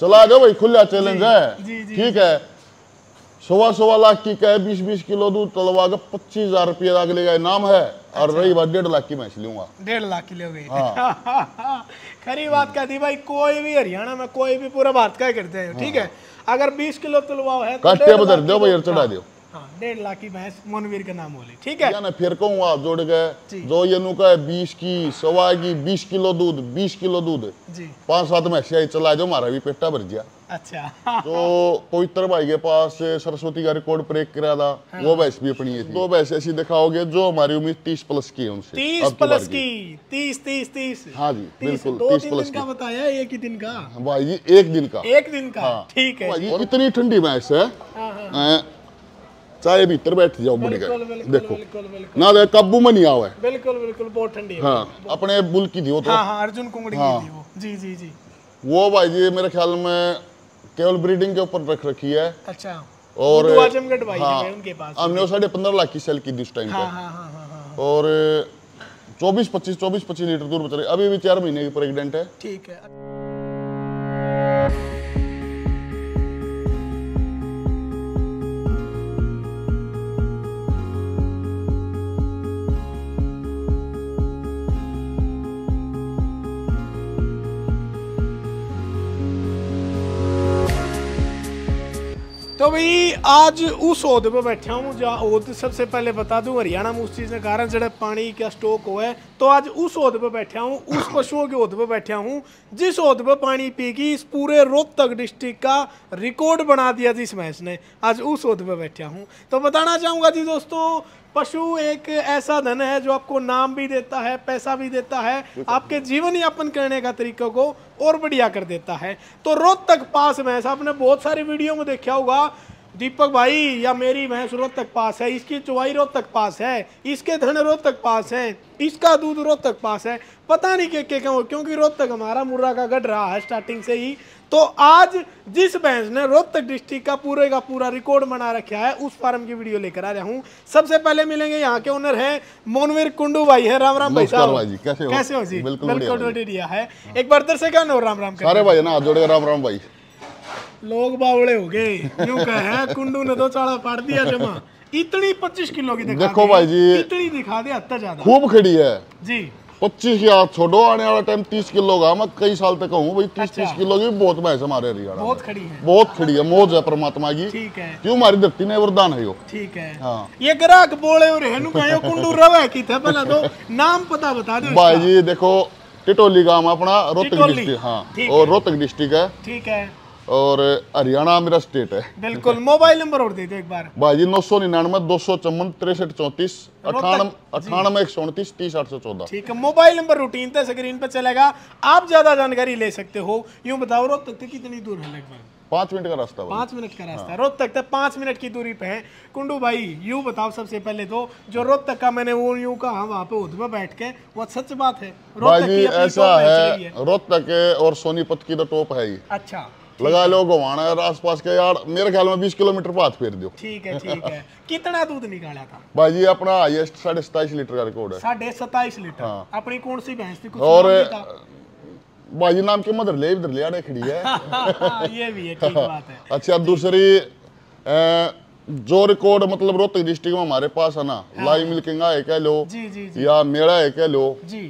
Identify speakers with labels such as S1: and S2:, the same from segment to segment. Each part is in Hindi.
S1: चला जाओ भाई खुला चैलेंज है। ठीक है। सवा सवा लाख की कह बीस बीस किलो दूध तलवा का पच्चीस हज़ार रुपये अगले लेगा इनाम है। और रही बात डेढ़ लाख की मैं लूँगा।
S2: डेढ़ लाख की लोगे
S1: हाँ।
S2: खरी बात कह दी भाई कोई भी हरियाणा में कोई भी पूरा भारत का करते हैं ठीक है। अगर 20 किलो तलवाओ है तो
S1: दो भाई
S2: तो-
S1: चढ़ा दो
S2: हाँ डेढ़ लाख की भैंस मोनवीर का नाम बोली। ठीक है?
S1: ना फिर कहूँ आप जोड़ गए जो। ये नु का है बीस की सवा की बीस किलो दूध बीस किलो दूध। पाँच सात में ऐसे चला जाओ हमारा भी पेटा भर गया।
S2: अच्छा।
S1: तो पवित्र भाई के पास सरस्वती का रिकॉर्ड ब्रेक करा था हाँ। वो भैंस भी अपनी ही दो भैंस ऐसी दिखाओगे जो हमारी उम्मीद तीस प्लस की है उनसे।
S2: तीस प्लस की तीस तीस तीस।
S1: हाँ जी बिल्कुल तीस प्लस का।
S2: बताया एक ही दिन का?
S1: भाई जी एक दिन का।
S2: एक दिन का?
S1: हाँ।
S2: ठीक है
S1: जी, इतनी ठंडी भैंस है
S2: हाँ, हाँ।
S1: हैं, चाहे भीतर बैठ जाओ बड़ी
S2: बिल्कुल
S1: देखो।
S2: बिल्कुल बिल्कुल।
S1: ना दे काबू में नहीं आवे
S2: बिल्कुल बिल्कुल बहुत ठंडी है।
S1: हाँ अपने बुल की थी वो तो।
S2: हाँ हाँ अर्जुन कुंगड़ी की
S1: हाँ।
S2: थी वो। जी जी जी।
S1: वो भाई जी मेरे ख्याल में केवल ब्रीडिंग के ऊपर रख रखी है।
S2: अच्छा।
S1: और
S2: भाई
S1: हाँ,
S2: उनके पास।
S1: हमने साढ़े पंद्रह लाख की सेल की थी उस टाइम पे।
S2: हाँ हाँ हाँ हाँ
S1: और चौबीस पच्चीस चौबीस पच्चीस लीटर दूध बच रही। अभी भी चार महीने की प्रेग्नेंट है।
S2: ठीक है। तो भाई आज उस ओहद पर बैठा हूँ जहाँ ओहद सबसे पहले बता दूँ हरियाणा में उस चीज़ के कारण जड़ा पानी का स्टॉक हुआ है। तो आज उस ओहद पर बैठा हूँ उस पशुओं के ओहद पर बैठा हूँ जिस ओहद पर पानी पी की इस पूरे रोहतक डिस्ट्रिक्ट का रिकॉर्ड बना दिया जिस मैच ने। आज उस ओहद पर बैठा हूँ। तो बताना चाहूँगा जी दोस्तों पशु एक ऐसा धन है जो आपको नाम भी देता है पैसा भी देता है आपके जीवन यापन करने का तरीका को और बढ़िया कर देता है। तो रोहतक पास भैंस आपने बहुत सारी वीडियो में देखा होगा दीपक भाई या मेरी भैंस रोहतक पास है इसकी चुवाई रोहतक पास है इसके धन रोहतक पास है इसका दूध रोहतक पास है पता नहीं के के क्यों क्योंकि रोहतक हमारा मुर्रा का गढ़ रहा है स्टार्टिंग से ही तो आज जिस भैंस ने रोहतक डिस्ट्रिक्ट का पूरे का पूरा रिकॉर्ड बना रखा है उस फार्म की वीडियो लेकर आ रहा हूँ। सबसे पहले मिलेंगे यहाँ के ओनर है मोनवीर कुंडू भाई है। राम राम भाई साहब
S1: जी, कैसे हो?
S2: कैसे हो जी?
S1: बिल्कुल बढ़िया
S2: है। एक बार दर्शक क्या नो राम राम
S1: सारे भाई ना जोड़े राम राम भाई।
S2: लोग बावड़े हो गए। यूँ कहे कुंडू ने तो चाड़ा पाड़ दिया जमा। इतनी पच्चीस किलो की दिखा
S1: देखो भाई जी।
S2: इतनी दिखा दे हद ज़्यादा।
S1: खूब खड़ी है।
S2: जी।
S1: पच्चीस की छोड़ो आने वाला टाइम तीस किलो का। मैं कई साल तक कहूँ भाई तीस
S2: अच्छा।
S1: तीस किलो की बहुत भैंस हमारे हरियाणा
S2: बहुत खड़ी है।
S1: बहुत खड़ी है मौज है परमात्मा की।
S2: ठीक है।
S1: क्यों हमारी धरती ने वरदान है यो?
S2: ठीक है।
S1: हाँ।
S2: ये ग्राहक बोले और हेनु कहे कुंडू रवे की थे पहले तो नाम पता बता दो
S1: भाई जी देखो टिटोली गाँव अपना रोहतक डिस्ट्रिक्ट हाँ। और रोहतक डिस्ट्रिक्ट है।
S2: ठीक है।
S1: और हरियाणा मेरा स्टेट है।
S2: बिल्कुल मोबाइल नंबर और दे दो एक बार।
S1: भाई जी नौ सौ निन्यानवे दो सौ चौवन तिरसठ चौंतीस अठानवे एक सौ उनतीस तीस आठ सौ चौदह।
S2: ठीक है मोबाइल नंबर रूटीन पे स्क्रीन पे चलेगा। आप ज़्यादा जानकारी ले सकते हो। यूँ बताओ रोहतक से कितनी दूर है लगभग?
S1: पाँच मिनट का रास्ता
S2: पाँच मिनट का रास्ता। है रोहतक तक पाँच मिनट की दूरी पे है। कुंडू भाई यूँ बताओ सबसे पहले तो जो रोहतक का मैंने वो यूँ कहा वहाँ पे उधर पे बैठ के वो सच बात है।
S1: भाई
S2: रोहतक
S1: जी ऐसा है रोहतक और सोनीपत की तो टॉप है ही।
S2: अच्छा।
S1: लगा लो गोवाना है आस पास के यार। मेरे ख्याल में बीस किलोमीटर पर हाथ फेर दो
S2: ठीक है ठीक है। कितना दूध निकाला था?
S1: भाई जी अपना हाईएस्ट साढ़े सताईस लीटर का रिकॉर्ड है।
S2: साढ़े सत्ताईस लीटर?
S1: हाँ।
S2: अपनी कौन सी भैंस थी? कुछ
S1: और? भाई जी नाम के मदर ले इधर ले खड़ी है।
S2: ये भी है ठीक बात है।
S1: अच्छा दूसरी जो रिकॉर्ड मतलब रोहतक डिस्ट्रिक्ट में हमारे पास है ना लाइव मिल्किंग है कह लो
S2: जी जी जी।
S1: या मेड़ा है कह लो।
S2: जी।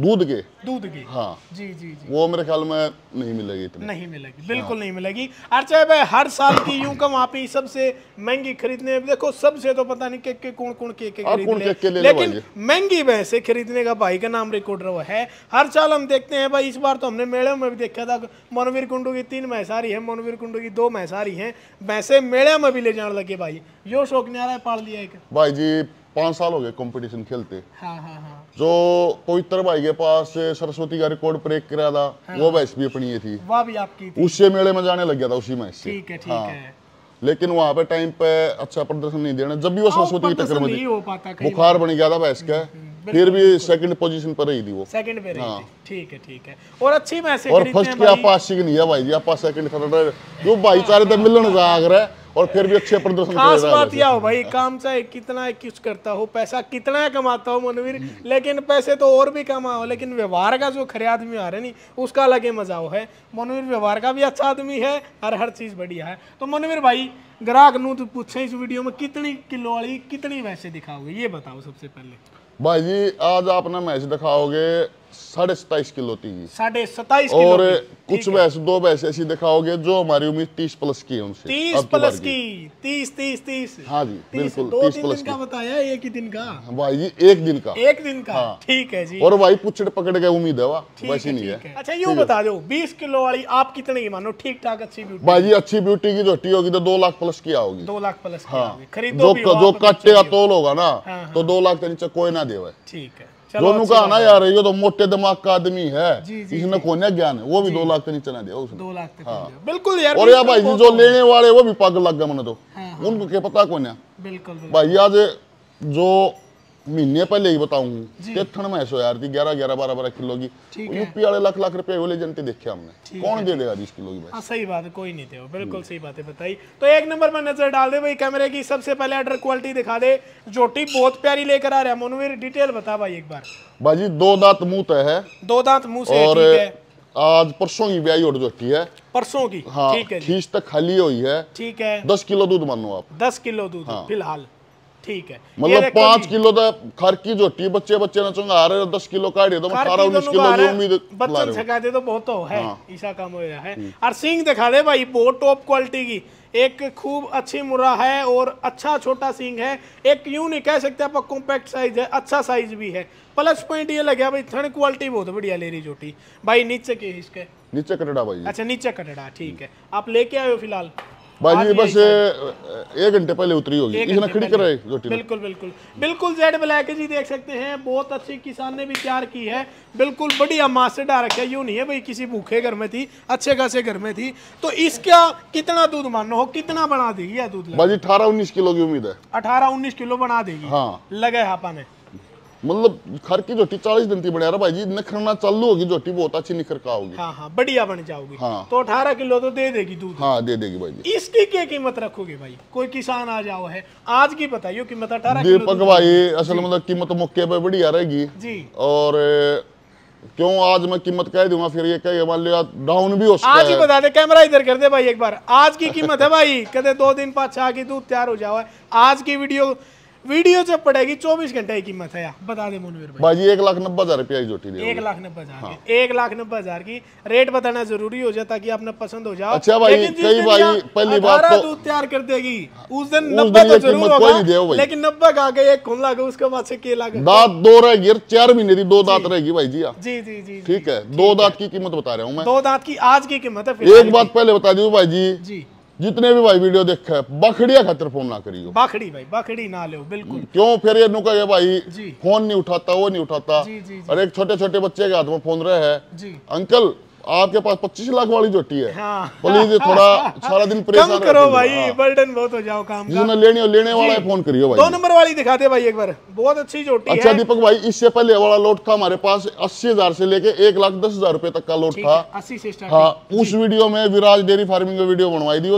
S1: दूध के?
S2: दूध की।
S1: हाँ।
S2: जी जी जी।
S1: वो मेरे ख्याल में नहीं मिलेगी इतनी।
S2: नहीं मिलेगी बिल्कुल हाँ। नहीं मिलेगी। अच्छा भाई हर साल की यूँ का वहाँ पे सबसे महँगी खरीदने देखो सबसे तो पता नहीं के के कौन कौन के के ले।
S1: के के ले
S2: लेकिन। महँगी भैंसे खरीदने का भाई का नाम रिकॉर्ड रहा है। हर साल हम देखते हैं भाई इस बार तो हमने मेले में भी देखा था मनवीर कुंडू की तीन रही है मनवीर कुंडू की दो रही है। भैंसे मेले में भी ले जाने लगे भाई। यो शौक न्यारा पाल दिया एक।
S1: भाई जी पाँच साल हो गए कंपटीशन खेलते।
S2: हाँ हाँ हाँ।
S1: जो पवित्र भाई के पास सरस्वती का रिकॉर्ड ब्रेक करा था वो भैंस भी अपनी ही थी।
S2: वाह भी आपकी थी।
S1: उससे मेले में जाने लग गया था उसी मैच से।
S2: ठीक है ठीक
S1: हाँ।
S2: है।
S1: लेकिन वहाँ पे टाइम पे अच्छा प्रदर्शन नहीं देना। जब भी वो सरस्वती की टक्कर में थी
S2: हो
S1: बुखार बन गया था भैंस का। फिर भी सेकंड पोजीशन पर रही थी वो।
S2: सेकंड पे रही थी। ठीक है ठीक है। और अच्छी भैंसे
S1: और फ़र्स्ट की आप पास नहीं है भाई जी आप सेकंड थर्ड जो भाईचारे तो मिलन जाग रहा है और फिर भी अच्छे प्रदर्शन
S2: खास
S1: कर रहा है
S2: बात यह हो भाई काम चाहे कितना कुछ करता हो पैसा कितना कमाता हो मनवीर लेकिन पैसे तो और भी कमाओ लेकिन व्यवहार का जो खरे आदमी आ रहे नहीं उसका अलग ही मज़ा हो है। मनवीर व्यवहार का भी अच्छा आदमी है और हर चीज़ बढ़िया है। तो मनवीर भाई ग्राहक नू तो पूछे इस वीडियो में कितनी किलो वाली कितनी वैसे दिखाओगे? ये बताओ सबसे पहले।
S1: भाई जी आज आप ना मैच दिखाओगे साढ़े सताइस किलो की
S2: साढ़े सताइस
S1: और कुछ भैंस दो भैंस ऐसी दिखाओगे जो हमारी उम्मीद तीस प्लस की है उनसे
S2: तीस प्लस की। तीस तीस तीस।
S1: हाँ जी, बिल्कुल,
S2: दो
S1: 30
S2: तीन
S1: प्लस
S2: का। बताया एक ही दिन का?
S1: भाई एक दिन का।
S2: एक दिन का? ठीक है जी।
S1: और भाई पुछड़ पकड़ के उम्मीद है वाह वैसी नहीं है।
S2: है। अच्छा यूँ बता दो बीस किलो वाली आप कितने की मानो? ठीक ठाक अच्छी ब्यूटी
S1: भाई जी अच्छी ब्यूटी की जो झोटी होगी तो दो लाख प्लस की आओगी।
S2: दो लाख प्लस की
S1: हाँ।
S2: खरीदो
S1: जो
S2: भी हो
S1: काटे का
S2: हो।
S1: तोल होगा ना
S2: हाँ,
S1: तो दो लाख के नीचे कोई ना देवे।
S2: ठीक है।
S1: दोनों
S2: अच्छी
S1: का
S2: आना
S1: यार ये तो मोटे दिमाग का आदमी है।
S2: जी, जी,
S1: इसने कोने ज्ञान है वो भी दो लाख का नीचे ना दिया उसने।
S2: दो लाख हाँ। बिल्कुल यार
S1: हाँ। और यार भाई जी जो लेने वाले वो भी पागल लग गए मैंने तो।
S2: हाँ,
S1: उनको क्या पता कौन है?
S2: बिल्कुल।
S1: भाई आज जो महीने पहले ही बताऊँ। ठंड में ऐसो यार थी ग्यारह ग्यारह बारह बारह किलो की यूपी वाले लाख लाख रुपए वाले जनते देखे हमने। कौन दे देगा बीस किलो की भाई
S2: हाँ सही बात है कोई नहीं थे वो बिल्कुल सही बातें बताई तो एक नंबर पर नज़र डाल दे भाई कैमरे की सबसे पहले ऑर्डर क्वालिटी दिखा दे। जोटी बहुत प्यारी लेकर आ रहा है। मोनवीर डिटेल बता भाई एक बार।
S1: भाई जी दो दांत मुँह तय है।
S2: दो दांत मुँह से
S1: और
S2: ठीक है।
S1: आज परसों की ब्याई और जोटी है।
S2: परसों की
S1: हाँ
S2: ठीक है
S1: खींच तक खाली हुई है।
S2: ठीक है।
S1: दस किलो दूध मानो आप।
S2: दस किलो दूध फ़िलहाल। ठीक है।
S1: मतलब पाँच किलो तो खर की जोटी बच्चे बच्चे ने चंगा रहे दस किलो काट तो अठारह उन्नीस किलो
S2: की
S1: उम्मीद
S2: बच्चन
S1: हो।
S2: तो बहुत तो है।
S1: हाँ।
S2: ऐसा काम हो रहा है।
S1: हम्म।
S2: और सिंग दिखा दे भाई बहुत टॉप क्वालिटी की। एक खूब अच्छी मुर्रा है और अच्छा छोटा सिंग है। एक यूँ नहीं कह सकते आप कॉम्पैक्ट साइज़ है अच्छा साइज़ भी है। प्लस पॉइंट ये लगे भाई थन क्वालिटी बहुत बढ़िया ले रही जोटी भाई नीचे के इसके।
S1: नीचे कटड़ा भाई।
S2: अच्छा नीचे कटड़ा ठीक है। आप लेके आए हो फ़िलहाल?
S1: भाई जी बस एक घंटे पहले उतरी होगी इसने खड़ी। कराई
S2: बिल्कुल बिल्कुल। बिल्कुल जेड ब्लैक जी देख सकते हैं बहुत अच्छी किसान ने भी तैयार की है। बिल्कुल बढ़िया मास से डाल रखा यूँ नहीं है भाई किसी भूखे घर में थी अच्छे खासे घर में थी। तो इसका कितना दूध मानो हो? कितना बना देगी दूध?
S1: भाई जी अठारह उन्नीस किलो की उम्मीद है।
S2: अठारह उन्नीस किलो बना देगी।
S1: हाँ।
S2: लगे हापा ने
S1: मतलब खर की जोटी चालीस दिन थी बढ़िया भाई जी निखरना चालू होगी जोटी बहुत अच्छी निखर का होगी
S2: हाँ हाँ बढ़िया बन जाओगी।
S1: हाँ।
S2: तो अठारह किलो तो दे देगी दूध।
S1: हाँ दे देगी भाई जी।
S2: इसकी क्या कीमत रखोगे भाई? कोई किसान आ जाओ है। आज की बताइए कीमत अठारह
S1: दीपक भाई असल मतलब कीमत मौके पे बढ़िया रहेगी।
S2: जी।
S1: और क्यों आज मैं कीमत कह दूँगा फिर ये कहेगा मान लिया डाउन भी हो सकता
S2: आज ही
S1: है।
S2: बता दे कैमरा इधर कर दे भाई एक बार। आज की कीमत है भाई कदे दो दिन पाँच छह की दूध तैयार हो जाओ आज की वीडियो वीडियो जब पड़ेगी चौबीस घंटे की कीमत है यार। बता दे मुनवीर भाई।
S1: भाई एक लाख नब्बे हज़ार रुपया जोटी
S2: एक लाख नब्बे हज़ार की। एक लाख नब्बे हज़ार की। रेट बताना ज़रूरी हो जाए ताकि आपने पसंद हो जाओ।
S1: अच्छा भाई, कई भाई, पहली बात तो-
S2: दूध तैयार कर देगी उस दिन नब्बे तो ज़रूर होगा। लेकिन नब्बे का आगे एक खुन लागे उसके बाद से के। लागे
S1: दांत दो रहेगी और चार महीने की दो दांत रहेगी भाई जी
S2: जी जी जी जी।
S1: ठीक है दो दांत की कीमत बता रहा हूँ मैं।
S2: दो दांत की आज की कीमत है
S1: एक बात पहले बता दी भाई जी।
S2: जी।
S1: जितने भी भाई वीडियो देखे हैं, बखड़िया खातर फ़ोन ना करियो।
S2: बखड़ी भाई बखड़ी ना लो बिल्कुल।
S1: क्यों फिर ये नुका ये भाई फ़ोन नहीं उठाता वो नहीं उठाता।
S2: जी, जी, जी।
S1: और एक छोटे छोटे बच्चे के हाथ में फ़ोन रहे है।
S2: जी।
S1: अंकल आपके पास पच्चीस लाख वाली जोटी है।
S2: हाँ।
S1: प्लीज़ थोड़ा सारा दिन परेशान
S2: करो भाई
S1: हाँ।
S2: बर्डन बहुत हो जाओ काम का।
S1: जिसने लेनी हो लेने वाला है फ़ोन करियो भाई।
S2: दो नंबर वाली दिखा दे भाई एक बार। बहुत अच्छी जोटी
S1: अच्छा
S2: है।
S1: दीपक भाई इससे पहले वाला लोट था हमारे पास अस्सी हज़ार से लेके एक लाख दस हज़ार रुपए तक का लोट था
S2: अस्सी से स्टार्ट
S1: हाँ उस वीडियो में विराज डेयरी फ़ार्मिंग का वीडियो बनवाई थी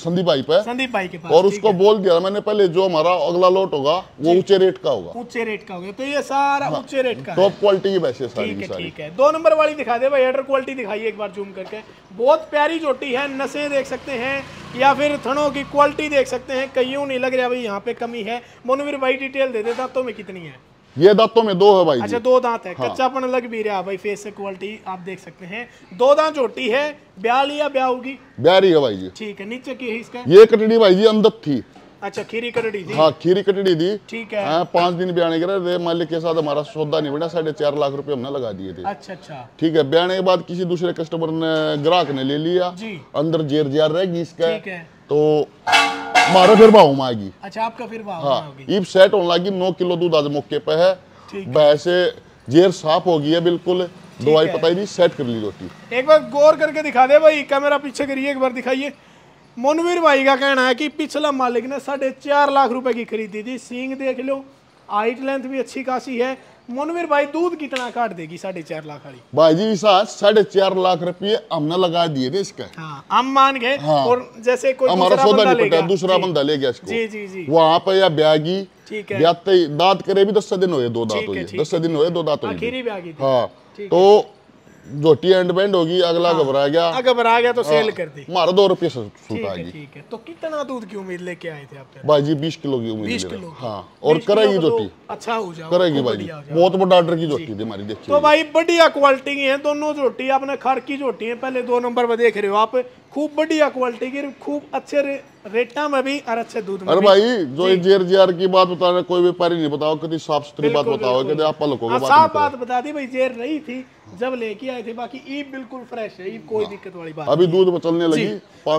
S1: संदीप भाई पे।
S2: संदीप भाई के पास
S1: और उसको बोल दिया मैंने पहले जो हमारा अगला लोट होगा वो ऊँचे रेट का होगा।
S2: ऊँचे रेट का हो गया। तो ये सारा ऊँचे रेट का
S1: टॉप क्वालिटी की वैसे सारी
S2: है ठीक है। दो नंबर वाली दिखा दे भाई एडर क्वालिटी दिखाइए एक बार जूम करके। बहुत प्यारी जोटी है नसें देख सकते हैं या फिर थनों की क्वालिटी देख सकते हैं। कईयों नहीं लग रहा भाई यहाँ पे कमी है। मोनवीर भाई डिटेल दे देता तो में कितनी है?
S1: ये दांतों में दो है भाई
S2: अच्छा दो दांत है।
S1: हाँ।
S2: कच्चापन लग भी रहा भाई फेस से क्वालिटी आप देख सकते हैं। दो दांत जोटी है ब्याह लिया ब्याह होगी।
S1: ब्यारी है भाई जी।
S2: ठीक है नीचे की है इसका।
S1: ये कटड़ी भाई जी अंदर थी।
S2: अच्छा खीरी कटड़ी थी
S1: हाँ खीरी कटड़ी थी
S2: ठीक है।
S1: हाँ पाँच दिन बयाने के रहे मालिक के साथ हमारा सौदा नहीं बना साढ़े चार लाख रुपए हमने लगा दिए थे।
S2: अच्छा अच्छा।
S1: ठीक है बयाने के बाद किसी दूसरे कस्टमर ने ग्राहक ने ले लिया।
S2: जी।
S1: अंदर जेर जार रहेगी इसका।
S2: ठीक है।
S1: तो मारा फिर भाव आएगी
S2: अच्छा आपका फिर भाव
S1: हाँ ईब सेट होने लगी नौ किलो दूध आज मौके पे है। वैसे जेर साफ़ हो गई है बिल्कुल। दवाई पता ही नहीं सेट कर ली रोटी।
S2: एक बार गौर करके दिखा दे भाई कैमरा पीछे करिए एक बार दिखाइए। मोनवीर भाई का कहना है कि पिछला मालिक ने साढ़े चार लाख रुपए की खरीदी थी सींग देख लो हाइट लेंथ भी अच्छी खासी है मुनवीर भाई दूध कितना काट देगी साढ़े चार लाख वाली
S1: भाई जी साढ़े चार लाख रुपये हमने लगा दिए थे इसका
S2: हाँ हम मान गए
S1: हाँ।
S2: और जैसे कोई
S1: हमारा सौदा
S2: बंदा
S1: नहीं पटा
S2: लेगा
S1: दूसरा बंदा ले गया इसको
S2: जी जी जी
S1: वहाँ पे या ब्यागी
S2: ठीक है
S1: दांत करे भी दस दिन हुए दो दांत
S2: है,
S1: हुए दस दिन हुए दो दांत हुए हाँ तो जोटी एंड बैंड होगी अगला घबरा गया।
S2: अगर आ गया तो सेल कर दी।
S1: हमारा दो रुपये
S2: है ठीक है। तो कितना दूध की उम्मीद लेके आए थे आप?
S1: भाई जी बीस किलो की उम्मीद
S2: किलो
S1: हाँ और करेगी
S2: को तो
S1: जोटी
S2: अच्छा हो जाओ
S1: करेगी भाई जी।
S2: हो।
S1: बहुत बड़ा ऑर्डर की जोटी थी हमारी देखिए।
S2: तो भाई बढ़िया क्वालिटी की है दोनों जोटी आपने खड़ की जोटी है पहले दो नंबर पर देख रहे हो आप। खूब बढ़िया क्वालिटी की खूब अच्छे रेटा में भी और अच्छे दूध में
S1: अरे भाई जो जेर जियार की बात बता रहे कोई व्यापारी नहीं बताओ कभी साफ़ सुथरी बात बताओ आप
S2: हाँ
S1: बात
S2: बता दी भाई जेर रही थी जब लेके आए थे बाकी ईद बिल्कुल फ्रेश है ईद कोई दिक्कत वाली बात
S1: अभी दूध चलने लगी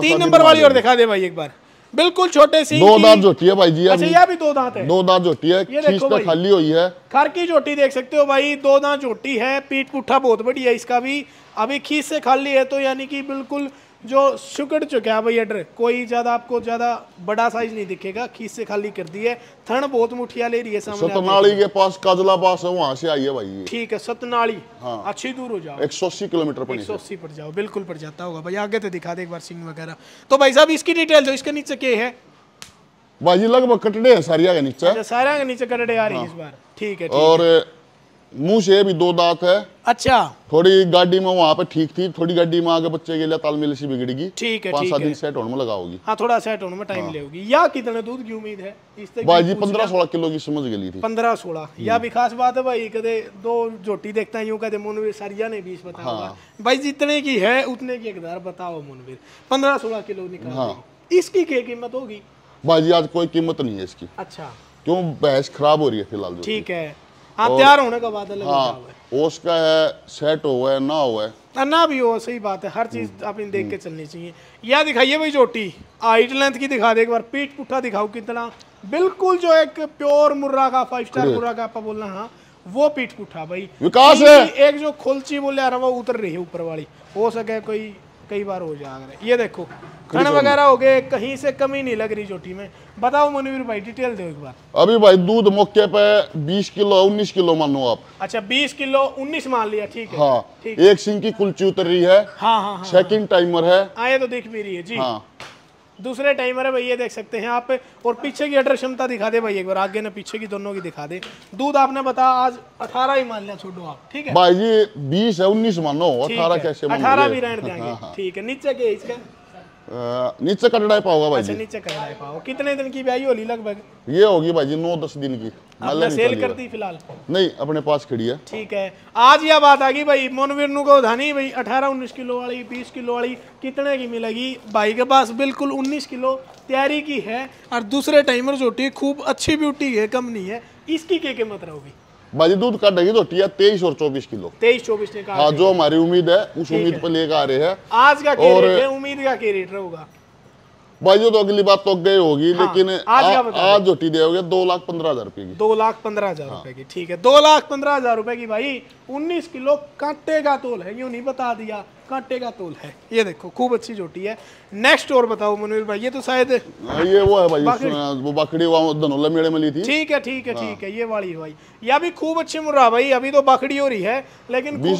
S2: तीन नंबर वाली और दिखा दे भाई एक बार। बिल्कुल छोटे सी
S1: दो दांत झोटी है भाई जी
S2: अच्छा ये भी दो दांत है।
S1: दो दांत झोटी है
S2: खीस
S1: खींच पे खाली हुई है।
S2: खर की चोटी देख सकते हो भाई दो दांत चोटी है पीठ पुठा बहुत बढ़िया है इसका भी। अभी खीस से खाली है तो यानी कि बिल्कुल जो सुकड़ चुका है भाई अडर कोई ज़्यादा आपको ज़्यादा बड़ा साइज़ नहीं दिखेगा खींच से खाली कर दी है थन बहुत मुठिया ले रही है सामने
S1: सतनाली के पास काजला पास है वहाँ से आई है भाई
S2: ठीक है सतनाली।
S1: हाँ।
S2: अच्छी दूर हो जाओ।
S1: एक सौ अस्सी किलोमीटर पड़ी
S2: एक सौ अस्सी पर जाओ बिल्कुल पड़ जाता होगा भाई। आगे तो दिखा दे एक बार सिंह वगैरह। तो भाई साहब इसकी डिटेल दो इसके नीचे क्या है?
S1: भाई लगभग कटड़े हैं सारिया के नीचे।
S2: अच्छा सारा के नीचे कटड़े आ रही है इस बार। ठीक है ठीक
S1: और मुँह से भी दो दांत है।
S2: अच्छा।
S1: थोड़ी गाड़ी में वहाँ पे ठीक थी थोड़ी गाड़ी में आगे बच्चे के लिए तालमेल सी बिगड़ेगी
S2: ठीक है
S1: पाँच सात दिन सेट होने में लगाओगी
S2: हाँ थोड़ा सेट होने में टाइम हाँ। लेगी। या कितने दूध की उम्मीद है?
S1: भाई जी पंद्रह सोलह किलो की समझ गई थी।
S2: पंद्रह सोलह। या भी खास बात है भाई कदे दो जोटी देखते हैं यूँ कहते मुनवीर सरिया ने बीस बताया भाई जितने की है उतने की एकदार बताओ मुनवीर पंद्रह सोलह किलो निकाल इसकी क्या कीमत होगी?
S1: भाई जी आज कोई कीमत नहीं है इसकी।
S2: अच्छा।
S1: क्यों? भैंस खराब हो रही है फ़िलहाल
S2: ठीक है। हाँ तैयार होने का हाँ
S1: उसका है सेट हुआ है ना हुआ है।
S2: अन्ना भी हो सही बात है हर चीज़ आप इन देख के चलनी चाहिए। या दिखाइए भाई जोटी हाइट लेंथ की दिखा दे एक बार पीठ पुट्ठा दिखाओ कितना। बिल्कुल जो एक प्योर मुर्रा का फाइव स्टार मुर्रा का आप बोलना हाँ वो पीठ पुट्ठा भाई।
S1: विकास है।
S2: एक जो खोलची बोले रहा वो उतर रही है ऊपर वाली। हो सके कोई कई बार हो जाएगा ये देखो खन वगैरह हो गए कहीं से कमी नहीं लग रही चोटी में। बताओ मनवीर भाई डिटेल दो एक बार।
S1: अभी भाई दूध मौके पे 20 किलो 19 किलो मानो आप।
S2: अच्छा 20 किलो 19 मान लिया ठीक है।
S1: हाँ
S2: ठीक।
S1: एक सिंह की कुलची उतर रही है।
S2: हाँ हाँ हाँ
S1: सेकंड टाइमर है।
S2: आए तो दिख भी रही है जी।
S1: हाँ।
S2: दूसरे टाइमर है भाई ये देख सकते हैं आप। और पीछे की अटर क्षमता दिखा दे भाई एक बार आगे ने पीछे की दोनों की दिखा दे। दूध आपने बताया आज 18 ही मान लिया छोटो आप ठीक है?
S1: भाई जी 20 है 19 मानो
S2: अठारह
S1: 18 कैसे अठारह
S2: 18 भी रहने देंगे ठीक है नीचे के इसका।
S1: नीचे कटड़ा पाओगा भाई
S2: अच्छा नीचे रहे पाओ कितने दिन की ब्याई होली लगभग?
S1: ये होगी भाई जी नौ दस दिन की।
S2: आपने सेल
S1: निकाली
S2: कर। दी फ़िलहाल?
S1: नहीं अपने पास खड़ी है।
S2: ठीक है। आज यह बात आ गई भाई मोनवीर को धानी भाई 18 19 किलो वाली 20 किलो वाली कितने की मिलेगी? भाई के पास बिल्कुल 19 किलो तैयारी की है और दूसरे टाइमर जोटी खूब अच्छी ब्यूटी है कम नहीं है। इसकी क्या कीमत रहोगी?
S1: भाई दूध का डगी तो टिया तेईस और चौबीस किलो।
S2: तेईस चौबीस ने कहा
S1: हाँ जो हमारी उम्मीद है उस उम्मीद पर लेकर आ रहे हैं।
S2: आज का
S1: और-
S2: उम्मीद का क्या रेट रहेगा?
S1: भाई तो अगली बात तो गई होगी
S2: हाँ,
S1: लेकिन
S2: आज
S1: आ- आज जोटी दोगे दो लाख पंद्रह हज़ार रुपए की।
S2: दो लाख पंद्रह हज़ार रुपए की ठीक है। दो लाख पंद्रह हज़ार रुपए की भाई उन्नीस किलो कांटे का तोल है यूँ नहीं बता दिया कांटे का तोल है। ये देखो खूब अच्छी जोटी है। नेक्स्ट और बताओ मनवीर भाई ये तो शायद
S1: हाँ, ये वो है भाई वो बकड़ी धनोला मेले में ली थी।
S2: ठीक है ठीक है ठीक है। ये वाली भाई। यह भी खूब अच्छी मुर्रा भाई अभी तो बकड़ी हो रही है लेकिन है।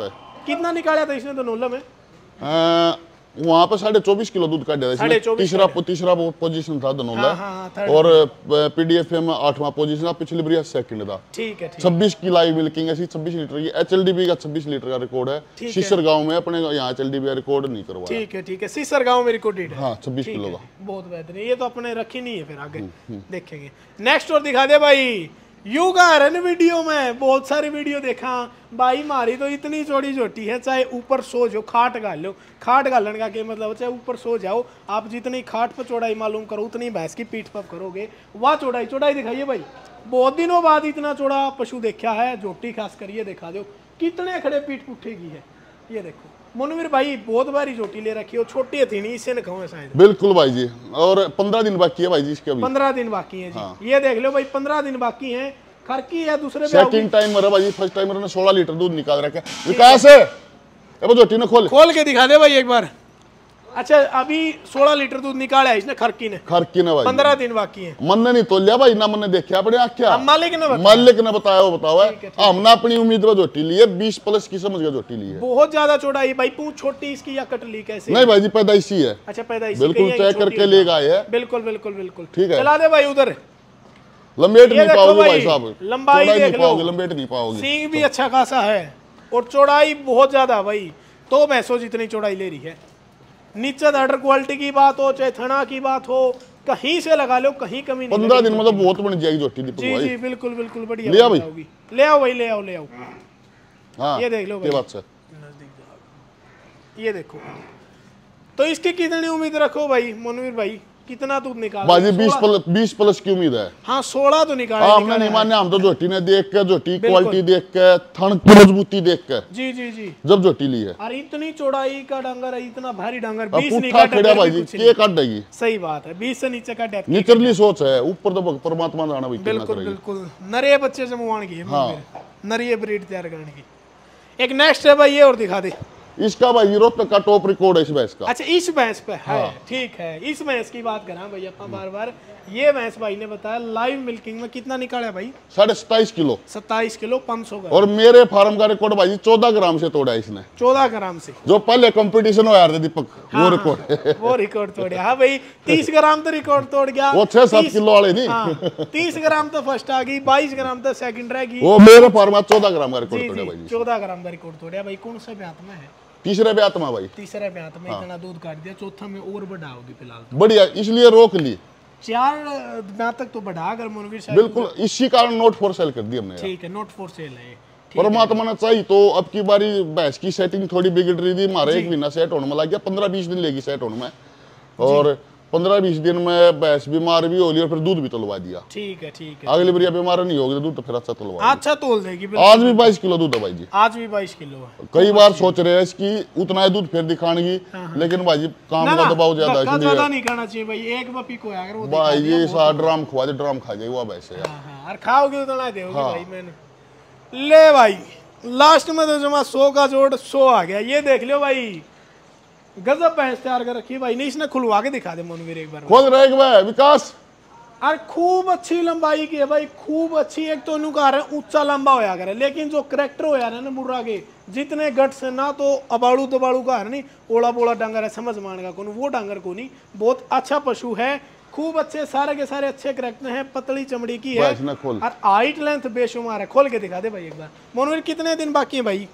S1: है।
S2: कितना निकाला था इसने दोनों में?
S1: अ, वहाँ पे साढ़े चौबीस किलो दूध काट इसमें
S2: 24
S1: तीसरा तीसरा पोजीशन था धनोला
S2: हाँ, हाँ, हाँ,
S1: और पीडीएफ में आठवां पोजीशन था पिछली बार सेकंड था।
S2: ठीक है
S1: छब्बीस की लाइव मिल्किंग ऐसी छब्बीस लीटर की एच का छब्बीस लीटर का रिकॉर्ड है। शीशर गाँव में अपने यहाँ एच का रिकॉर्ड नहीं करवाया।
S2: ठीक है ठीक है। सीसर गाँव में रिकॉर्डेड हाँ।
S1: छब्बीस किलो का।
S2: बहुत बेहतरीन। ये तो अपने रखी नहीं है फिर आगे।
S1: हम्म,
S2: देखेंगे। नेक्स्ट और दिखा दे भाई। युगा रन वीडियो में। बहुत सारी वीडियो देखा। भाई, मारी तो इतनी चौड़ी चोटी है, चाहे ऊपर सो जाओ, खाट गाल लो। खाट गालन का क्या मतलब? चाहे ऊपर सो जाओ, आप जितनी खाट पर चौड़ाई मालूम करो, उतनी भैंस की पीठ पर करोगे। वह, चौड़ाई चौड़ाई दिखाइए भाई। बहुत दिनों बाद इतना चौड़ा पशु देखा है जोटी खास कर ये दिखा दो। कितने खड़े पीठ की है? ये देखो। मनवीर भाई बहुत बारी चोटी ले रखी हो छोटी थी नहीं इसे न खाओ शायद।
S1: बिल्कुल भाई जी। और पंद्रह दिन बाकी है भाई जी इसके
S2: पंद्रह दिन बाकी है जी।
S1: हाँ।
S2: ये देख लो भाई पंद्रह दिन बाकी है। खरकी है दूसरे पे
S1: सेकंड टाइम है भाई फ़र्स्ट टाइम सोलह लीटर दूध निकाल रखा है। विकास है। जोटी ने खोल।
S2: खोल के दिखा दे भाई एक बार। अच्छा अभी 16 लीटर दूध निकाला है इसने खरकी ने
S1: खरकी ने भाई।
S2: 15 दिन बाकी है।
S1: मन ने नहीं तो लिया भाई ना मैंने देखा अपने आख्या।
S2: मालिक ने बताया।
S1: मालिक ने बताया वो बताओ है। हमने अपनी उम्मीद पर जोटी ली है बीस प्लस की समझ के जोटी ली है।
S2: बहुत ज़्यादा चौड़ाई भाई पूछ छोटी इसकी या कटली कैसे?
S1: नहीं भाई जी पैदाइशी है।
S2: अच्छा पैदाइश
S1: बिल्कुल चेक करके ले गए है।
S2: बिल्कुल बिल्कुल बिल्कुल।
S1: ठीक है।
S2: चला दे भाई उधर।
S1: लंबेट नहीं पाओगे
S2: भाई,
S1: साहब।
S2: लंबाई देख लो।
S1: पाओगे लंबेट नहीं पाओगे।
S2: सींग भी अच्छा खासा है और चौड़ाई बहुत ज़्यादा भाई। तो भैंसों जितनी चौड़ाई ले रही है। नीचे ऑर्डर क्वालिटी की बात हो चाहे थना की बात हो कहीं से लगा लो कहीं कमी नहीं
S1: पंद्रह दिन मतलब बहुत बन जाएगी जोटी
S2: जी जी बिल्कुल बिल्कुल बढ़िया
S1: ले
S2: आओ
S1: भाई?
S2: ले आओ भाई ले आओ ले आओ।
S1: हाँ
S2: ये देख लो
S1: ये बात
S2: सर ये देखो। तो इसकी कितनी उम्मीद रखो भाई मनवीर भाई? कितना दूध निकाल
S1: बाजी बीस प्लस बीस प्लस की उम्मीद है।
S2: हाँ सोलह तो निकाल
S1: हाँ, हमने नहीं माने हम तो जोटी ने देख के जोटी क्वालिटी देख के थन की मजबूती देख के।
S2: जी जी जी।
S1: जब जोटी ली है।
S2: और इतनी चौड़ाई का डांगर है इतना भारी डांगर बीस
S1: पुट्ठा खेड़ा। के काट देगी?
S2: सही बात है बीस से नीचे का डेप्थ
S1: निचरली सोच है ऊपर तो परमात्मा जाना भाई
S2: बिल्कुल बिल्कुल। नरे बच्चे जमवान की है। मनवीर। ब्रीड तैयार करने की। एक नेक्स्ट है भाई ये और दिखा दे।
S1: इसका भाई ज़ीरो तक का टॉप रिकॉर्ड है इस भैंस का।
S2: अच्छा इस भैंस पे है ठीक
S1: हाँ।
S2: ठीक है। इस भैंस की बात करा भाई अपना बार बार ये भैंस भाई ने बताया लाइव मिल्किंग में कितना निकाला भाई?
S1: साढ़े सत्ताईस किलो।
S2: सत्ताईस किलो पाँच सौ
S1: और मेरे फार्म का रिकॉर्ड भाई चौदह ग्राम से तोड़ा इसने।
S2: चौदह ग्राम से।
S1: जो पहले कंपटीशन हो यार दीपक वो
S2: हाँ,
S1: रिकॉर्ड
S2: वो रिकॉर्ड तोड़। हाँ भाई तीस ग्राम तो रिकॉर्ड तोड़ गया।
S1: वो छह सात किलो वाले नहीं।
S2: हाँ तीस ग्राम तो फ़र्स्ट आ गई बाईस ग्राम तो सेकंड रह गई।
S1: वो मेरे फार्म चौदह ग्राम का रिकॉर्ड तोड़ा भाई।
S2: चौदह ग्राम का रिकॉर्ड तोड़ा। भाई कौन सा ब्यात में है?
S1: तीसरे पे आत्मा भाई।
S2: तीसरे ब्यात
S1: हाँ।
S2: इतना दूध काट दिया चौथा में और बढ़ाओगी फ़िलहाल तो।
S1: बढ़िया इसलिए रोक ली।
S2: चार दिना तक तो बढ़ा अगर मुनवीर साहब
S1: बिल्कुल इसी कारण नोट फॉर सेल कर दी हमने
S2: ठीक है नोट फॉर सेल है
S1: परमात्मा ने चाहिए तो अब की बारी भैंस की सेटिंग थोड़ी बिगड़ रही थी हमारे एक महीना सेट होने में लग गया पंद्रह बीस दिन लेगी सेट होने में। और पंद्रह बीस दिन में भैंस बीमार भी हो ली और फिर दूध भी तुलवा दिया।
S2: ठीक है ठीक है।
S1: अगली बार बीमार नहीं होगी तो दूध तो फिर अच्छा तुलवा
S2: अच्छा तोल देगी
S1: आज भी बाईस किलो दूध है भाई जी।
S2: आज भी बाईस किलो है।
S1: कई बार सोच रहे हैं इसकी उतना ही दूध फिर दिखाने की लेकिन भाई जी काम का दबाव ज़्यादा है
S2: ज़्यादा नहीं करना चाहिए भाई एक बपी को अगर वो
S1: भाई
S2: दिया,
S1: ये
S2: वो-
S1: सा ड्राम खुआ दे ड्राम खा जाए वो वैसे यार
S2: हाँ, हाँ, खाओगे तो ना दोगे
S1: हाँ।
S2: भाई मैंने। ले भाई लास्ट में तो जमा सौ का जोड़ सौ आ गया ये देख लो भाई। गजब भैंस तैयार कर रखी है भाई। नहीं इसने खुलवा के दिखा दे मनवीर एक बार
S1: खोल रहे भाई विकास।
S2: और खूब अच्छी लंबाई की है भाई खूब अच्छी। एक तो इनका है ऊँचा लंबा होया करे लेकिन जो करेक्टर होया ना मुर्रा के जितने गट से ना तो अबाड़ू दबाड़ू का है नहीं ओला बोला डांगर है समझ मान का कौन वो डांगर को नहीं। बहुत अच्छा पशु है खूब अच्छे सारे के सारे अच्छे करेक्टर हैं पतली चमड़ी की है। और हाइट लेंथ बेशुमार है खोल के दिखा दे भाई एक बार। मनोवीर कितने दिन बाकी है भाई?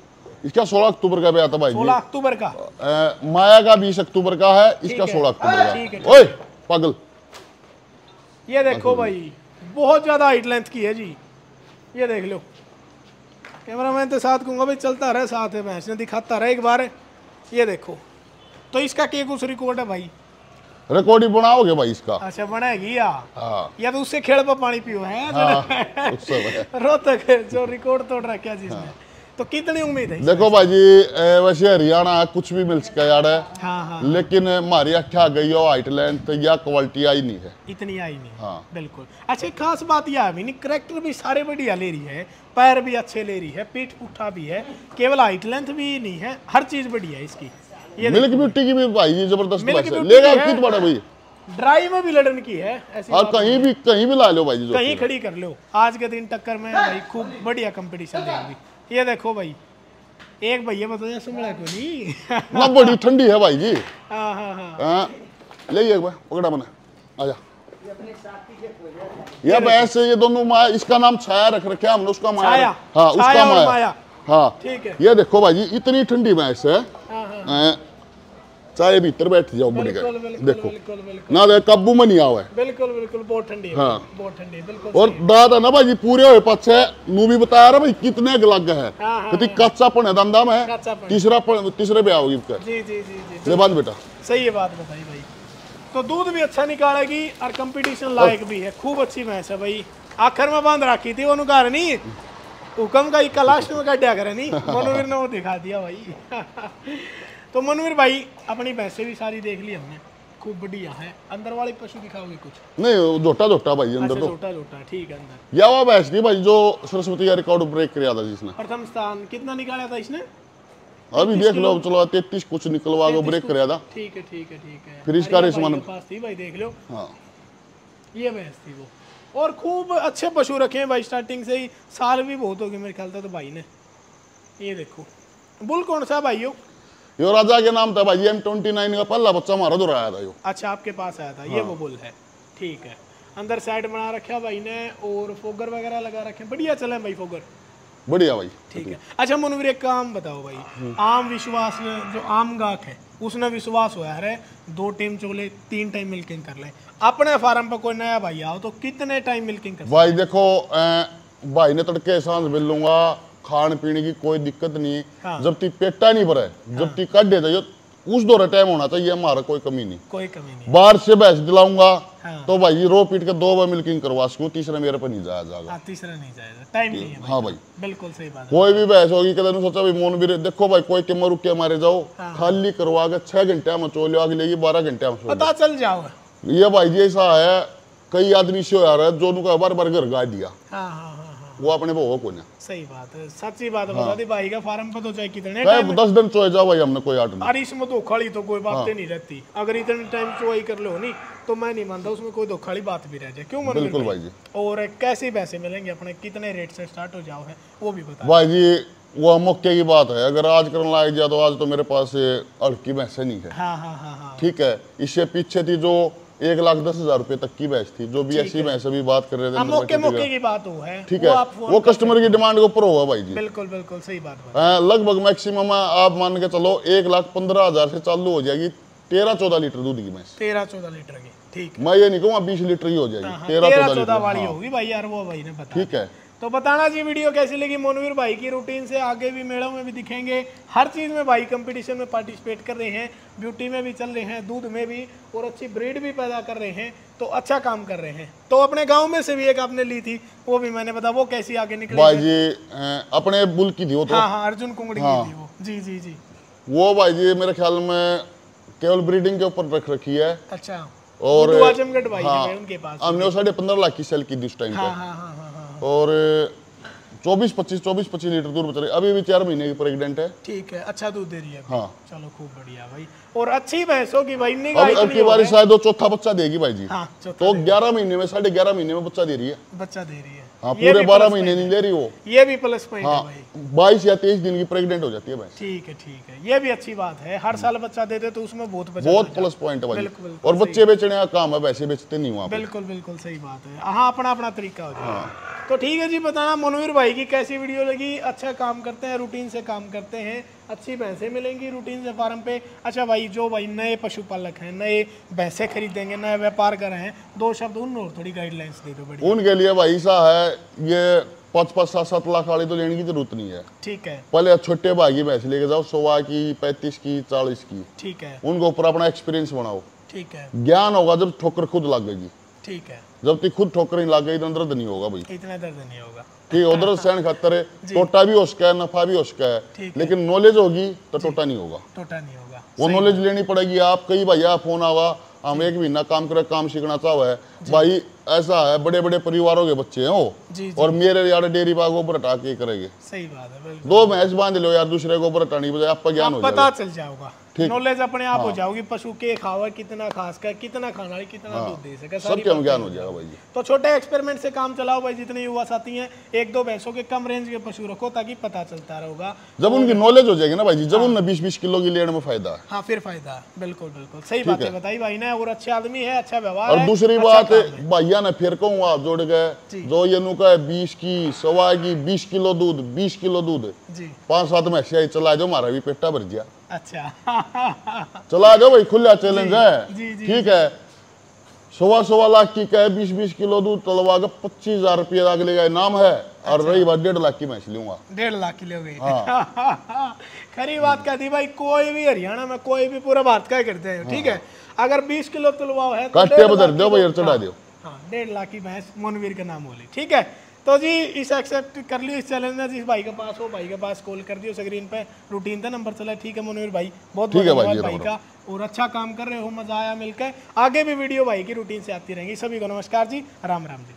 S1: इसका सोलह अक्टूबर का भी आता भाई
S2: सोलह अक्टूबर का?
S1: अ, माया का बीस अक्टूबर का है इसका
S2: है।
S1: सोलह अक्टूबर का। ओए पागल।
S2: ये देखो भाई बहुत ज़्यादा हाइट लेंथ की है जी। ये देख लो। कैमरामैन के साथ कहूँगा भाई चलता रहे साथ है भैंस ने दिखाता रहे एक बार। ये देखो। तो इसका के कुछ रिकॉर्ड है भाई?
S1: रिकॉर्ड ही बनाओगे भाई इसका?
S2: अच्छा बनाएगी या?
S1: हाँ।
S2: या तो उससे खेड़ पर पानी पियो है?
S1: हाँ समय
S2: रोहतक जो रिकॉर्ड तोड़ रखा जिसने। तो कितनी उम्मीद है
S1: देखो भाई जी अ, वैसे हरियाणा कुछ भी मिल सका यार है।
S2: हाँ हाँ
S1: लेकिन हमारी अट्ठा गई हो हाइट लेंथ या क्वालिटी आई नहीं है।
S2: इतनी आई नहीं।
S1: हाँ।
S2: बिल्कुल। अच्छा एक खास बात यह है करेक्टर भी सारे बढ़िया ले रही है पैर भी अच्छे ले रही है पीठ पुट्ठा भी है केवल हाइट लेंथ भी नहीं है हर चीज़ बढ़िया है इसकी।
S1: मिल्क ब्यूटी की भी भाई जी ज़बरदस्त है लेगा कित बड़ा भाई।
S2: ड्राई में भी लड़न की है ऐसी
S1: और कहीं भी कहीं भी ला लो भाई जी
S2: कहीं खड़ी कर लो। आज के दिन टक्कर में भाई खूब बढ़िया कंपटीशन देगी। ये देखो भाई। एक भैया बताया सुमड़ा को नहीं।
S1: ना बड़ी ठंडी है भाई जी।
S2: हाँ हाँ हाँ।
S1: हाँ ले एक बार पकड़ा मैंने। आजा। ये भैंस ये दोनों माया इसका नाम छाया रख रखे हमने उसका माया हाँ उसका माया। हाँ।
S2: ठीक है।
S1: ये देखो भाई जी इतनी ठंडी भैंस हाँ
S2: हाँ। हैं,
S1: चाहे भीतर बैठ जाओ बड़ी
S2: बिल्कुल
S1: देखो।
S2: बिल्कुल बिल्कुल।
S1: ना काबू में नहीं आवे
S2: बिल्कुल बिल्कुल बहुत ठंडी है।
S1: हाँ।
S2: बहुत ठंडी बिल्कुल
S1: और दादा ना भाई पूरे हुए पाछे नू भी बताया रहा भाई कितने लग है।
S2: हाँ, हाँ,
S1: कति कच्चा पण है दंदा में तीसरा तीसरे पे आओगी इसका
S2: जी जी जी जी
S1: ले बात बेटा।
S2: सही है बात बताई भाई। तो दूध भी अच्छा निकालेगी और कंपटीशन लायक भी है। खूब अच्छी भैंस है भाई। आखिर में बाँध रखी थी वो कार नहीं। हुक्म का इक्का लास्ट में कटिया करे नहीं। मनवीर ने वो दिखा दिया भाई। तो मनवीर भाई अपनी भैंसें भी सारी देख ली हमने। खूब बढ़िया है। अंदर वाले पशु दिखाओगे कुछ?
S1: नहीं वो झोटा झोटा भाई
S2: अच्छा
S1: अंदर तो।
S2: छोटा छोटा ठीक है अंदर।
S1: या वो भैंस की भाई जो सरस्वती का रिकॉर्ड ब्रेक किया था जिसने
S2: प्रथम स्थान कितना निकाला था इसने?
S1: अभी देख लो चलो तैतीस कुछ निकलवा के ब्रेक कराया था।
S2: ठीक है ठीक है ठीक है।
S1: फिर इसका रेस मन-
S2: पास थी भाई देख लो।
S1: हाँ।
S2: ये भैंस थी वो। और खूब अच्छे पशु रखे हैं भाई स्टार्टिंग से ही। साल भी बहुत हो गए मेरे ख्याल तो भाई ने। ये देखो। बुल कौन सा भाई हो?
S1: यो राजा के नाम था भाई एम ट्वेंटी नाइन का पहला बच्चा हमारा दूर आया था यो।
S2: अच्छा आपके पास आया था ये
S1: हाँ।
S2: वो बुल है। ठीक है। अंदर साइड बना रखा भाई ने और फोगर वगैरह लगा रखे बढ़िया चले भाई फोगर।
S1: बढ़िया भाई।
S2: ठीक है। अच्छा मुनवीर एक काम बताओ भाई। आम विश्वास जो आम गाहक है उसने विश्वास हुआ है दो टाइम चोले तीन टाइम मिल्किंग कर ले। अपने फार्म पर कोई नया भाई आओ तो कितने टाइम मिल्किंग कर
S1: भाई देखो भाई ने तड़के सांस मिल लूँगा खान पीने की कोई दिक्कत नहीं
S2: है। हाँ।
S1: जब ती पेटा नहीं भरे जब ती कट जाइए उस दौरा टाइम होना चाहिए हमारा कोई कमी नहीं।
S2: कोई कमी नहीं।
S1: बाहर से भैंस दिलाऊँगा
S2: हाँ।
S1: तो भाई रो पीट के दो बार मिल्किंग करवा सकूँ तीसरा मेरे पर नहीं जाया जाएगा।
S2: हाँ तीसरा नहीं जाएगा। टाइम नहीं है भाई।
S1: हाँ भाई।
S2: बिल्कुल सही बात
S1: कोई भी भैंस होगी कदम सोचा भाई मोन भी देखो भाई कोई के रुक के मारे जाओ
S2: हाँ।
S1: खाली करवा के छह घंटे में चोले आगे लेगी बारह घंटे में
S2: पता चल जाओ।
S1: ये भाई जी ऐसा है कई आदमी से आ रहा है जो उनका बार बार घर गा दिया।
S2: हाँ हाँ हाँ हाँ।
S1: वो अपने भोग को ना।
S2: सही बात है सच्ची बात बता दी भाई का फार्म पर तो चाहे कितने टाइम
S1: दस दिन चोए जाओ भाई हमने कोई आठ
S2: अरे इसमें धोखाड़ी तो कोई बात हाँ। नहीं रहती। अगर इतने टाइम चुवाई कर लो नहीं तो मैं नहीं मानता उसमें कोई धोखाड़ी बात भी रह जाए। क्यों मनोज
S1: बिल्कुल भाई जी।
S2: और कैसे पैसे मिलेंगे अपने? कितने रेट से स्टार्ट हो जाओ है वो भी बता
S1: भाई जी वो मौके की बात है। अगर आज करने लायक जाए तो आज तो मेरे पास अड़की भैंसे नहीं है।
S2: हाँ हाँ हाँ हाँ।
S1: ठीक है इससे पीछे थी जो एक लाख दस हज़ार रुपए तक की बैच थी जो बी एस सी भैंस अभी बात कर रहे थे
S2: हाँ मौके मौके की बात हो है।
S1: ठीक
S2: वो
S1: है वो कस्टमर की डिमांड के ऊपर होगा भाई जी।
S2: बिल्कुल बिल्कुल सही बात
S1: है लगभग मैक्सिमम आप मान के चलो एक लाख पंद्रह हज़ार से चालू हो जाएगी तेरह चौदह लीटर दूध की भैंस।
S2: तेरह चौदह लीटर की ठीक
S1: मैं ये नहीं कहूँ बीस लीटर ही हो जाएगी।
S2: हाँ,
S1: तेरह
S2: तेरह
S1: चौदह
S2: वाली
S1: हाँ,
S2: होगी भाई यार वो भाई ने बता
S1: ठीक है।
S2: तो बताना जी वीडियो कैसी लगी? मोनवीर भाई की रूटीन से आगे भी मेड़ों में भी दिखेंगे। हर चीज़ में भाई कंपटीशन में पार्टिसिपेट कर रहे हैं ब्यूटी में भी चल रहे हैं दूध में भी और अच्छी ब्रीड भी पैदा कर रहे हैं तो अच्छा काम कर रहे हैं। तो अपने गाँव में से भी एक आपने ली थी वो भी मैंने बता वो कैसी आगे निकली
S1: भाई जी अपने बुल की थी वो तो।
S2: हाँ हाँ अर्जुन कुंगड़ी हाँ। की थी वो। जी जी जी।
S1: वो भाई जी मेरे ख्याल में केवल ब्रीडिंग के ऊपर रख रखी है।
S2: अच्छा।
S1: और
S2: आजमगढ़ भाई
S1: हाँ,
S2: उनके पास।
S1: हमने साढ़े पंद्रह लाख की सेल की थी उस टाइम
S2: हाँ हाँ हाँ हाँ।
S1: और चौबीस पच्चीस चौबीस पच्चीस लीटर दूध बच रही अभी भी चार महीने की प्रेग्नेंट है।
S2: ठीक है अच्छा दूध दे रही है।
S1: हाँ।
S2: चलो खूब बढ़िया भाई। और अच्छी भैंसों की भाई
S1: अब अब की बारी शायद वो चौथा बच्चा देगी भाई जी।
S2: हाँ
S1: तो ग्यारह महीने में साढ़े ग्यारह महीने में बच्चा दे रही है।
S2: बच्चा दे रही है।
S1: हाँ पूरे बारह महीने नहीं ले रही वो।
S2: ये भी प्लस पॉइंट है
S1: हाँ
S2: भाई।
S1: बाईस या तेईस दिन की प्रेग्नेंट हो जाती है भाई
S2: ठीक है ठीक है। ये भी अच्छी बात है। हर साल बच्चा देते तो उसमें बहुत
S1: बहुत प्लस पॉइंट है। भाई।
S2: बिल्कुल, बिल्कुल,
S1: और बच्चे बेचने का काम है वैसे बेचते नहीं हुआ
S2: बिल्कुल बिल्कुल सही बात है। हाँ अपना अपना तरीका हो
S1: हाँ।
S2: जाए तो ठीक है जी बताना मनोवीर भाई की कैसी वीडियो लगी। अच्छा काम करते हैं रूटीन से काम करते हैं। अच्छी भैंसें मिलेंगी रूटीन से फार्म पे। अच्छा भाई जो भाई नए पशुपालक हैं नए भैंसें खरीदेंगे नए व्यापार कर रहे हैं दो शब्द उन और थोड़ी गाइडलाइंस दे दो बड़ी
S1: उनके लिए भाई सा है ये पाँच पाँच सात सात लाख वाली तो लेने की ज़रूरत नहीं है।
S2: ठीक है।
S1: पहले छोटे भाई की भैंस लेके जाओ सोवा की पैंतीस की चालीस की।
S2: ठीक है।
S1: उनके ऊपर अपना एक्सपीरियंस बनाओ।
S2: ठीक है।
S1: ज्ञान होगा जब ठोकर खुद लग गई
S2: ठीक है।
S1: जब तक खुद ठोकर नहीं लागे तो दर्द नहीं होगा भाई।
S2: इतना दर्द नहीं होगा।
S1: ठीक है उधर सहन खतरे है टोटा भी उसका है नफा भी उसका है लेकिन नॉलेज होगी तो टोटा नहीं होगा।
S2: टोटा नहीं होगा।
S1: वो नॉलेज लेनी पड़ेगी। आप कई भाई फ़ोन आवा हम एक महीना काम करे काम सीखना चाहो है भाई ऐसा है बड़े बड़े परिवारों के बच्चे हैं वो।
S2: जी जी।
S1: और मेरे यार डेयरी बाग ऊपर हटा के करेंगे।
S2: सही बात है
S1: दो भैंस बाँध लो यार दूसरे को ऊपर हटाने की बजाय आपका ज्ञान हो
S2: पता चल जाओगा। नॉलेज अपने आप हाँ। हो। जाओगी पशु के खावा कितना खास का कितना खाना है कितना हाँ। दूध दे सके
S1: सबके हम ज्ञान हो जाएगा भाई। जी
S2: तो छोटे एक्सपेरिमेंट से काम चलाओ भाई जितने युवा साथी हैं एक दो भैंसों के कम रेंज के पशु रखो ताकि पता चलता रहेगा।
S1: जब उनकी नॉलेज हो जाएगी ना भाई जी जब उनने बीस बीस किलो की लेने में फ़ायदा। हाँ
S2: फिर फ़ायदा बिल्कुल बिल्कुल। सही बात है। बताई भाई ने और अच्छे आदमी है अच्छा व्यवहार
S1: और दूसरी
S2: अच्छा
S1: बात
S2: है।
S1: भैया ने फिर कहूँ आप जोड़ गए जो ये नुका है बीस की सवा की बीस किलो दूध बीस किलो दूध। पाँच सात में ऐसे चला जाओ हमारा भी पेटा भर गया।
S2: अच्छा।
S1: चला जाओ भाई खुला चैलेंज है। ठीक है। सवा सवा लाख की कहे बीस बीस किलो दूध तलवा के पच्चीस हज़ार रुपये अगले का इनाम है। और
S2: अच्छा।
S1: रही बात डेढ़ लाख की भैंस लूँगा।
S2: डेढ़ लाख की गई
S1: हाँ।
S2: खरी बात कहती भाई कोई भी हरियाणा में कोई भी पूरा भारत का ही करते हैं। ठीक है। अगर 20 किलो तुलवाओ है तो
S1: चढ़ा दो
S2: हाँ डेढ़ लाख की भैंस मोनवीर का नाम बोली। ठीक है? तो जी इस एक्सेप्ट कर लियो इस चैलेंज में जिस भाई के पास हो भाई के पास कॉल कर दियो स्क्रीन पे। रूटीन था नंबर चला ठीक है मोनवीर भाई बहुत
S1: है
S2: बहुत
S1: भाई,
S2: धन्यवाद भाई का और अच्छा काम कर रहे हो मज़ा आया मिलकर आगे भी वीडियो भाई की रूटीन से आती रहेंगी। सभी को नमस्कार जी राम राम जी।